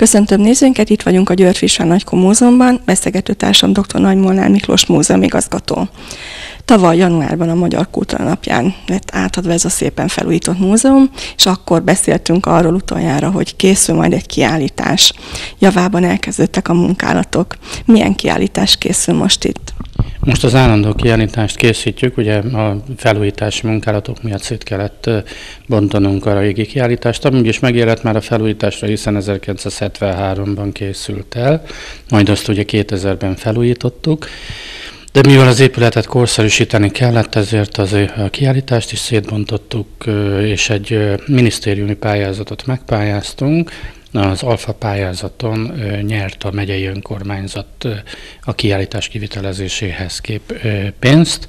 Köszöntöm nézőinket, itt vagyunk a György Fischer Nagyko Múzeumban, beszélgető társam dr. Nagy Molnár Miklós múzeumigazgató. Tavaly januárban a Magyar Kultúra Napján lett átadva ez a szépen felújított múzeum, és akkor beszéltünk arról utoljára, hogy készül majd egy kiállítás. Javában elkezdődtek a munkálatok. Milyen kiállítás készül most itt? Most az állandó kiállítást készítjük, ugye a felújítási munkálatok miatt szét kellett bontanunk a régi kiállítást, ami is megjelent már a felújításra, hiszen 1973-ban készült el, majd azt ugye 2000-ben felújítottuk. De mivel az épületet korszerűsíteni kellett, ezért az a kiállítást is szétbontottuk, és egy minisztériumi pályázatot megpályáztunk, az alfa pályázaton nyert a megyei önkormányzat a kiállítás kivitelezéséhez kép pénzt,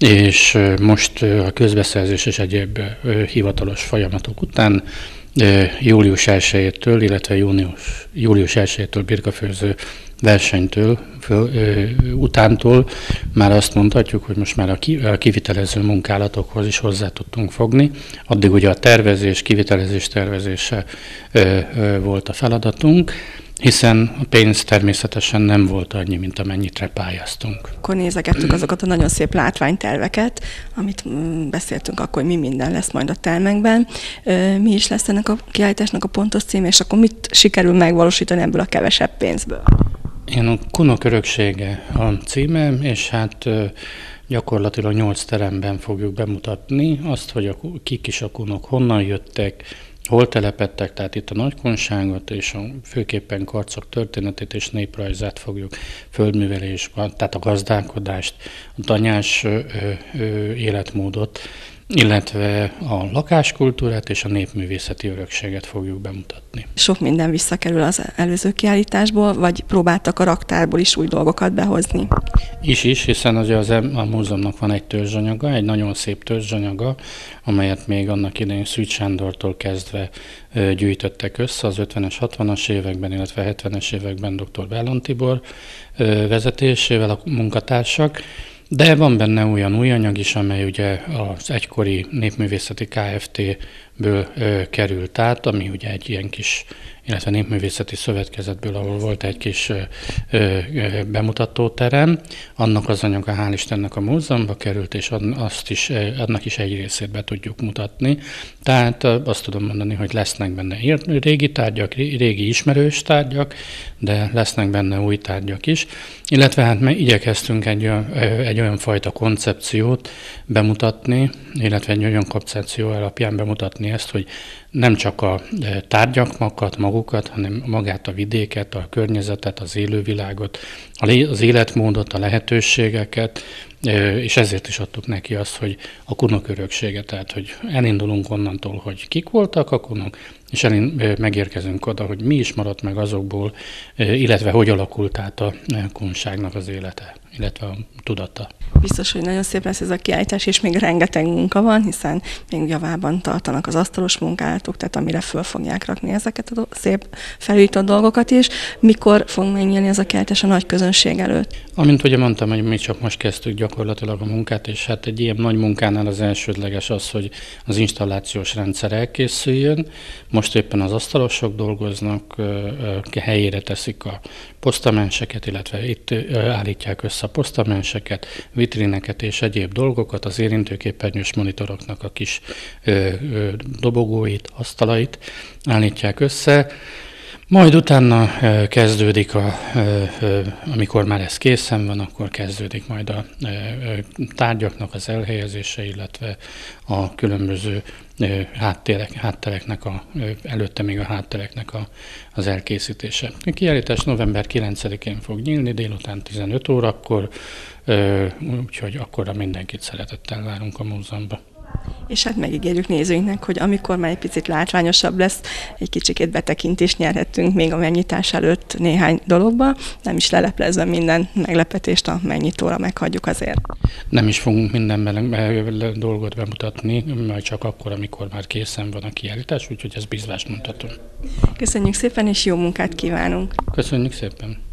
és most a közbeszerzés és egyéb hivatalos folyamatok után július 1-től, illetve június, július 1-től birkafőző versenytől, föl, ö, utántól már azt mondhatjuk, hogy most már a, ki, a kivitelező munkálatokhoz is hozzá tudtunk fogni. Addig ugye a tervezés, kivitelezés tervezése ö, ö, volt a feladatunk, hiszen a pénz természetesen nem volt annyi, mint amennyit pályáztunk. Akkor nézegettük azokat a nagyon szép látványterveket, amit mm, beszéltünk akkor, hogy mi minden lesz majd a termekben. Mi is lesz ennek a kiállításnak a pontos cím, és akkor mit sikerül megvalósítani ebből a kevesebb pénzből? Én a Kunok öröksége a címem, és hát gyakorlatilag nyolc teremben fogjuk bemutatni azt, hogy a, kik is a kunok, honnan jöttek, hol telepettek, tehát itt a nagykonságot és a főképpen karcok történetét és néprajzát fogjuk, földművelés, tehát a gazdálkodást, a tanyás ö, ö, életmódot, illetve a lakáskultúrát és a népművészeti örökséget fogjuk bemutatni. Sok minden visszakerül az előző kiállításból, vagy próbáltak a raktárból is új dolgokat behozni? Is is, hiszen az, az a múzeumnak van egy törzsanyaga, egy nagyon szép törzsanyaga, amelyet még annak idején Szűcs Sándortól kezdve gyűjtöttek össze az 50-es, 60-as években, illetve 70-es években dr. Bellon Tibor vezetésével a munkatársak, de van benne olyan új anyag is, amely ugye az egykori népművészeti KFT-ből került át, ami ugye egy ilyen kis illetve Népművészeti Szövetkezetből, ahol volt egy kis bemutatóterem. Annak az anyaga hál' Istennek a múzeumba került, és azt is, annak is egy részét be tudjuk mutatni. Tehát azt tudom mondani, hogy lesznek benne régi tárgyak, régi ismerős tárgyak, de lesznek benne új tárgyak is. Illetve hát mi igyekeztünk egy, egy olyan fajta koncepciót bemutatni, illetve egy olyan koncepció alapján bemutatni ezt, hogy nem csak a tárgyak magukat, magukat, hanem magát a vidéket, a környezetet, az élővilágot, az életmódot, a lehetőségeket, és ezért is adtuk neki azt, hogy a kunok öröksége, tehát hogy elindulunk onnantól, hogy kik voltak a kunok, és elind, megérkezünk oda, hogy mi is maradt meg azokból, illetve hogy alakult át a kunságnak az élete, illetve a tudata. Biztos, hogy nagyon szép lesz ez a kiállítás, és még rengeteg munka van, hiszen még javában tartanak az asztalos munkálatok, tehát amire föl fogják rakni ezeket a szép felújított dolgokat is. Mikor fog megnyílni ez a kiállítás a nagy közönség előtt? Amint ugye mondtam, hogy mi csak most kezdtük gyakorlatilag a munkát, és hát egy ilyen nagy munkánál az elsődleges az, hogy az installációs rendszer elkészüljön. Most éppen az asztalosok dolgoznak, helyére teszik a posztamenseket, illetve itt állítják össze a posztamenseket, vitrineket és egyéb dolgokat, az érintőképernyős monitoroknak a kis dobogóit, asztalait állítják össze. Majd utána kezdődik, a, amikor már ez készen van, akkor kezdődik majd a tárgyaknak az elhelyezése, illetve a különböző háttérek, háttereknek, a, előtte még a háttereknek a, az elkészítése. A kiállítás november 9-én fog nyílni, délután 15 órakor, úgyhogy akkor mindenkit szeretettel várunk a múzeumban. És hát megígérjük nézőinknek, hogy amikor már egy picit látványosabb lesz, egy kicsikét betekintést nyerhetünk még a megnyitás előtt néhány dologba, nem is leleplezve minden meglepetést a megnyitóra meghagyjuk azért. Nem is fogunk minden dolgot bemutatni, majd csak akkor, amikor már készen van a kiállítás, úgyhogy ez bizvás mutatom. Köszönjük szépen, és jó munkát kívánunk! Köszönjük szépen!